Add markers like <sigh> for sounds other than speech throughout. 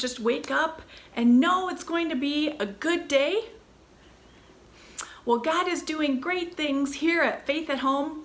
just wake up and know it's going to be a good day? Well, God is doing great things here at Faith at Home,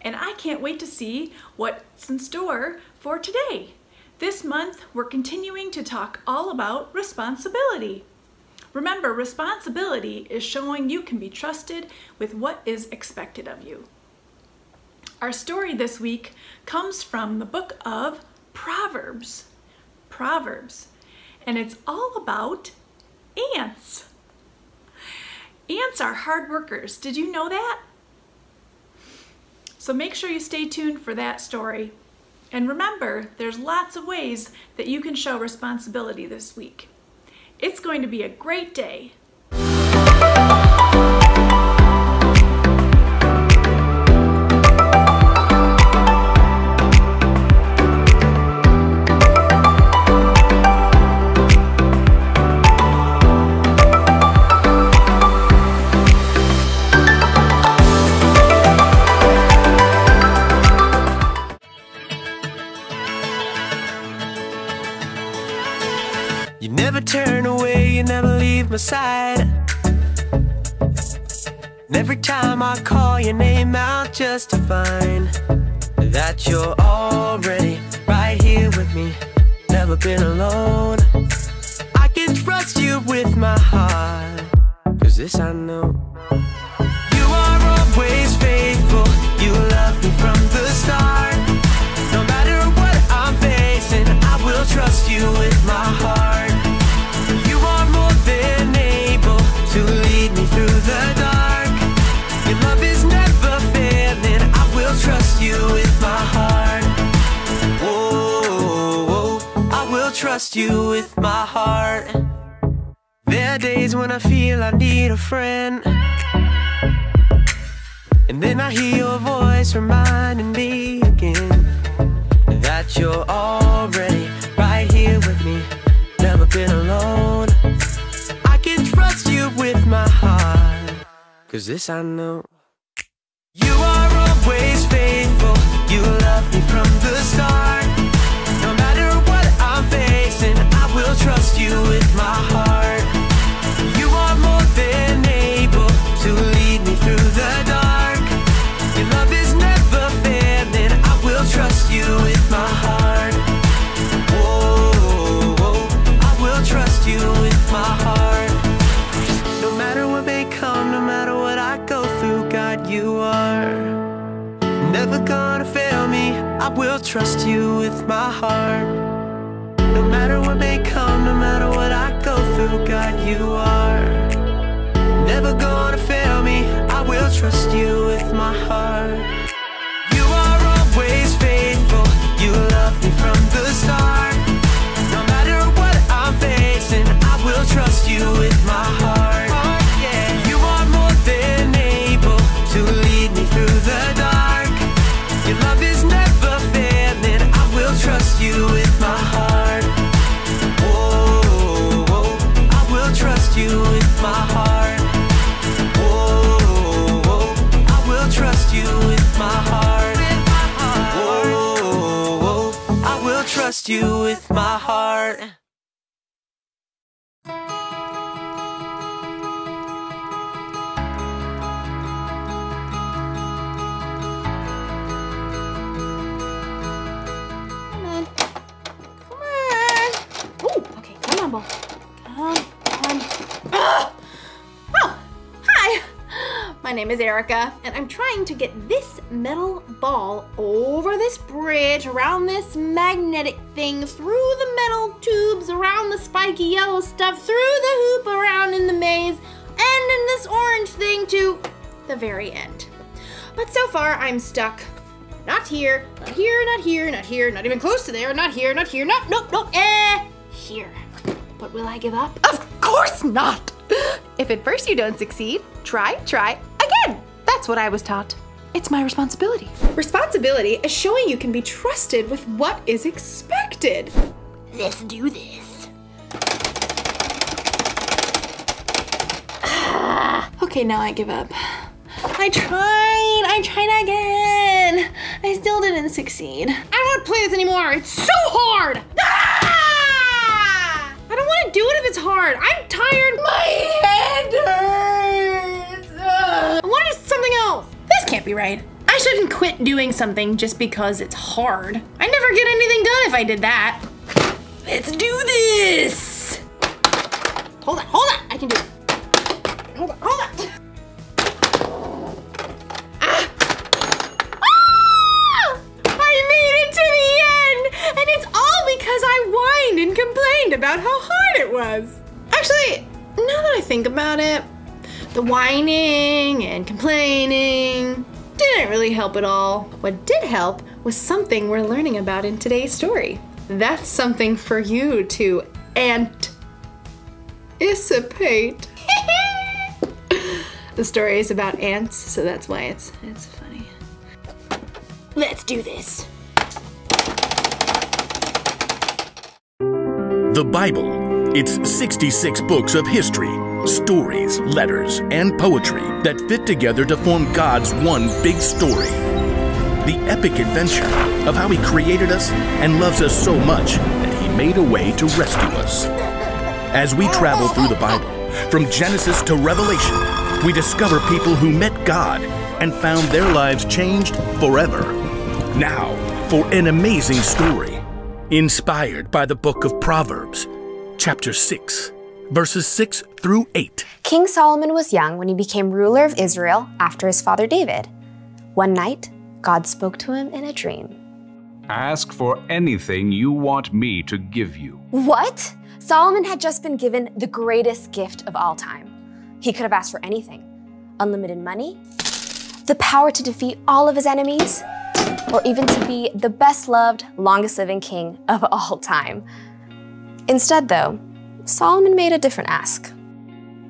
and I can't wait to see what's in store for today. This month, we're continuing to talk all about responsibility. Remember, responsibility is showing you can be trusted with what is expected of you. Our story this week comes from the book of Proverbs. Proverbs. And it's all about ants. Ants are hard workers. Did you know that? So make sure you stay tuned for that story. And remember, there's lots of ways that you can show responsibility this week. It's going to be a great day. And every time I call your name out just to find that you're already right here with me, never been alone. I can trust you with my heart, cause this I know. You are always faithful, you love me from the start. No matter what I'm facing, I will trust you with my heart. Trust you with my heart. There are days when I feel I need a friend. And then I hear your voice reminding me again that you're already right here with me, never been alone. I can trust you with my heart, cause this I know. You are always faithful, you love me from the start. Facing, I will trust you with my heart. You are more than able to lead me through the dark. Your love is never failing. I will trust you with my heart. Whoa, I will trust you with my heart. No matter what may come, no matter what I go through, God, you are never gonna fail me. I will trust you with my heart. Heart. Come on. Come on. Ooh, okay, come on, ball. Come on. Ah! Oh, hi. My name is Erica, and I'm trying to get this metal ball over this bridge, around this magnetic thing, through metal tubes, around the spiky yellow stuff, through the hoop, around in the maze, and in this orange thing to the very end. But so far, I'm stuck. Not here, not here, not here, not here, not even close to there, not here, not here, not, nope, nope, eh, here. But will I give up? Of course not! If at first you don't succeed, try, try again. That's what I was taught. It's my responsibility. Responsibility is showing you can be trusted with what is expected. Let's do this. <sighs> Okay, now I give up. I tried. I tried again. I still didn't succeed. I don't want to play this anymore. It's so hard. Ah! I don't want to do it if it's hard. I'm tired. My head hurts. Ugh. I want to do something else. This can't be right. I shouldn't quit doing something just because it's hard. I'd never get anything done if I did that. Let's do this. Hold on, hold on. I can do it. Hold on, hold on. Ah! Ah! I made it to the end! And it's all because I whined and complained about how hard it was. Actually, now that I think about it, the whining and complaining didn't really help at all. What did help was something we're learning about in today's story. That's something for you to anticipate. <laughs> the story is about ants, so that's why it's it's funny. Let's do this. The Bible. It's 66 books of history, stories, letters, and poetry that fit together to form God's one big story. The epic adventure of how He created us and loves us so much that He made a way to rescue us. As we travel through the Bible, from Genesis to Revelation, we discover people who met God and found their lives changed forever. Now, for an amazing story, inspired by the book of Proverbs, chapter 6, verses 6 through 8. King Solomon was young when he became ruler of Israel after his father David. One night, God spoke to him in a dream. Ask for anything you want me to give you. What? Solomon had just been given the greatest gift of all time. He could have asked for anything unlimited money, the power to defeat all of his enemies, or even to be the best loved, longest living king of all time. Instead, though, Solomon made a different ask.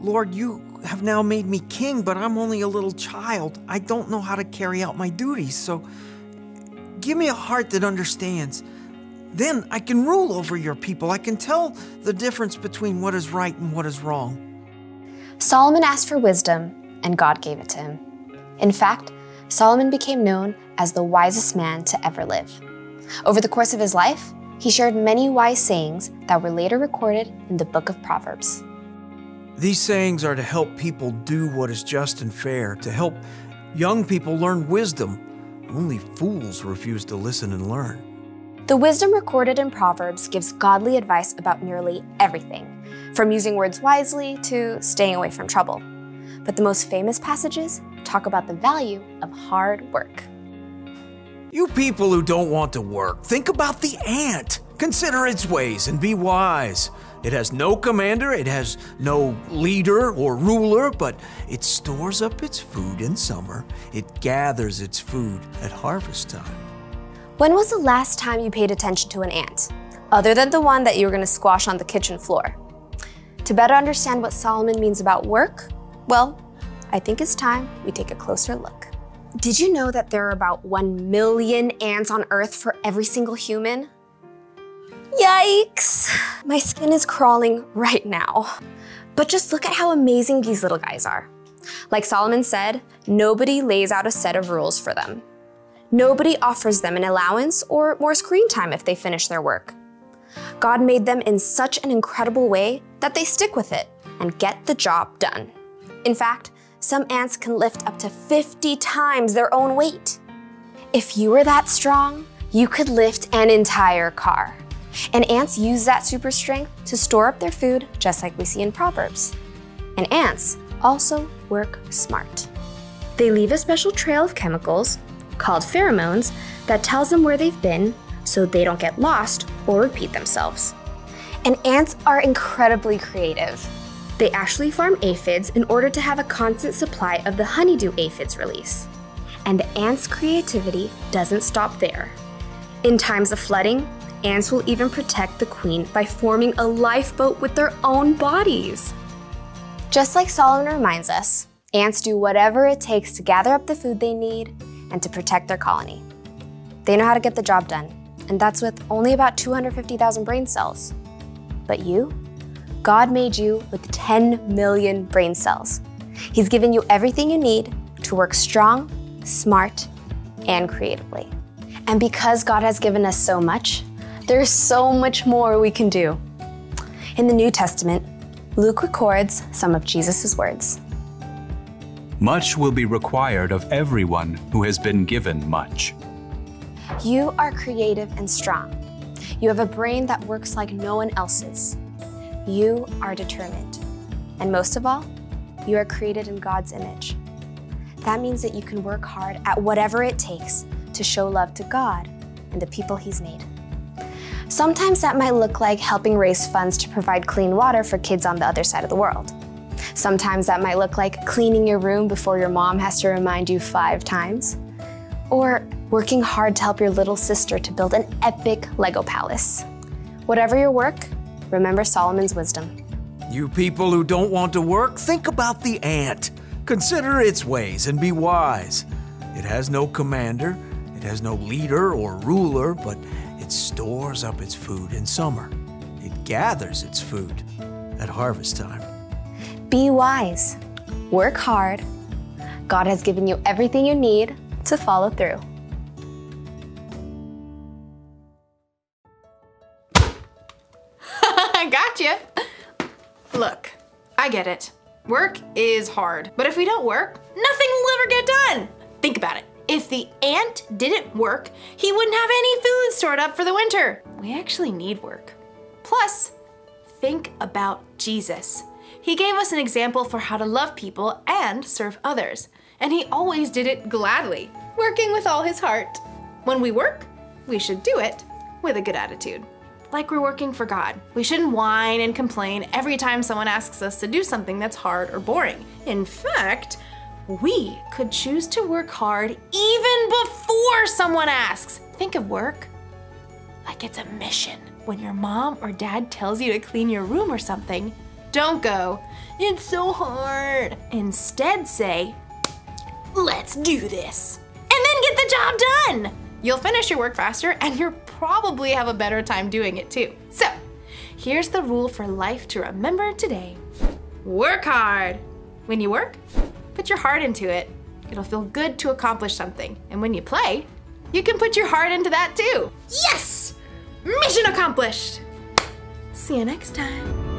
Lord, you have now made me king, but I'm only a little child. I don't know how to carry out my duties, so give me a heart that understands. Then I can rule over your people. I can tell the difference between what is right and what is wrong. Solomon asked for wisdom, and God gave it to him. In fact, Solomon became known as the wisest man to ever live. Over the course of his life, he shared many wise sayings that were later recorded in the book of Proverbs. These sayings are to help people do what is just and fair, to help young people learn wisdom. Only fools refuse to listen and learn. The wisdom recorded in Proverbs gives godly advice about nearly everything, from using words wisely to staying away from trouble. But the most famous passages talk about the value of hard work. You people who don't want to work, think about the ant. Consider its ways and be wise. It has no commander, it has no leader or ruler, but it stores up its food in summer. It gathers its food at harvest time. When was the last time you paid attention to an ant, other than the one that you were going to squash on the kitchen floor? To better understand what Solomon means about work, well, I think it's time we take a closer look. Did you know that there are about 1 million ants on Earth for every single human? Yikes! My skin is crawling right now. But just look at how amazing these little guys are. Like Solomon said, nobody lays out a set of rules for them. Nobody offers them an allowance or more screen time if they finish their work. God made them in such an incredible way that they stick with it and get the job done. In fact, some ants can lift up to 50 times their own weight. If you were that strong, you could lift an entire car. And ants use that super strength to store up their food, just like we see in Proverbs. And ants also work smart. They leave a special trail of chemicals, called pheromones, that tells them where they've been so they don't get lost or repeat themselves. And ants are incredibly creative. They actually farm aphids in order to have a constant supply of the honeydew aphids release. And the ants' creativity doesn't stop there. In times of flooding, ants will even protect the queen by forming a lifeboat with their own bodies. Just like Solomon reminds us, ants do whatever it takes to gather up the food they need and to protect their colony. They know how to get the job done, and that's with only about 250,000 brain cells. But you? God made you with 10 million brain cells. He's given you everything you need to work strong, smart, and creatively. And because God has given us so much, there's so much more we can do. In the New Testament, Luke records some of Jesus' words. Much will be required of everyone who has been given much. You are creative and strong. You have a brain that works like no one else's. You are determined. And most of all, you are created in God's image. That means that you can work hard at whatever it takes to show love to God and the people He's made. Sometimes that might look like helping raise funds to provide clean water for kids on the other side of the world. Sometimes that might look like cleaning your room before your mom has to remind you five times. Or working hard to help your little sister to build an epic Lego palace. Whatever your work, remember Solomon's wisdom. You people who don't want to work, think about the ant. Consider its ways and be wise. It has no commander, it has no leader or ruler, but stores up its food in summer. It gathers its food at harvest time. Be wise, work hard. God has given you everything you need to follow through. <laughs> I gotcha. Look, I get it. Work is hard, but if we don't work, nothing will ever get done. Think about it. If the ant didn't work, he wouldn't have any food stored up for the winter. We actually need work. Plus, think about Jesus. He gave us an example for how to love people and serve others, and he always did it gladly, working with all his heart. When we work, we should do it with a good attitude like we're working for God. We shouldn't whine and complain every time someone asks us to do something that's hard or boring. In fact, we could choose to work hard even before someone asks. Think of work like it's a mission. When your mom or dad tells you to clean your room or something, don't go, it's so hard. Instead, say, let's do this. And then get the job done. You'll finish your work faster and you'll probably have a better time doing it too. So, here's the rule for life to remember today work hard. When you work, put your heart into it. It'll feel good to accomplish something. And when you play, you can put your heart into that too. Yes! Mission accomplished! See you next time.